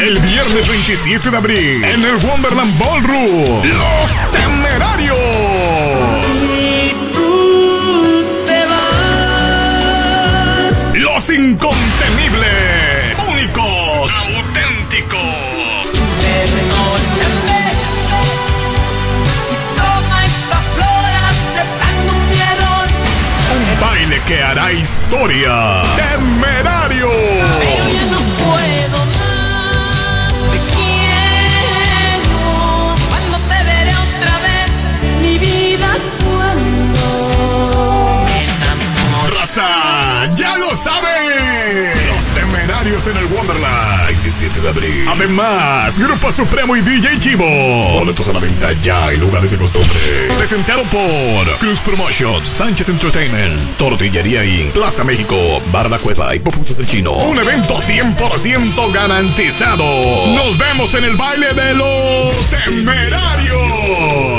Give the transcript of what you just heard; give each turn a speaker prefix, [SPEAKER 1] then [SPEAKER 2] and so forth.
[SPEAKER 1] El viernes 27 de abril, en el Wonderland Ballroom, Los Temerarios.
[SPEAKER 2] Si tú te vas,
[SPEAKER 1] Los incontenibles, únicos, auténticos. Un baile que hará historia. Temerarios. Ya lo saben. Los temerarios en el Wonderland. 27 de abril. Además, Grupo Supremo y DJ Chivo. Boletos a la venta ya en lugares de costumbre. Presentado por Cruz Promotions, Sánchez Entertainment, Tortillería Inc., Plaza México, Bar La Cueva y Popuzos del Chino. Un evento 100% garantizado. Nos vemos en el baile de los temerarios.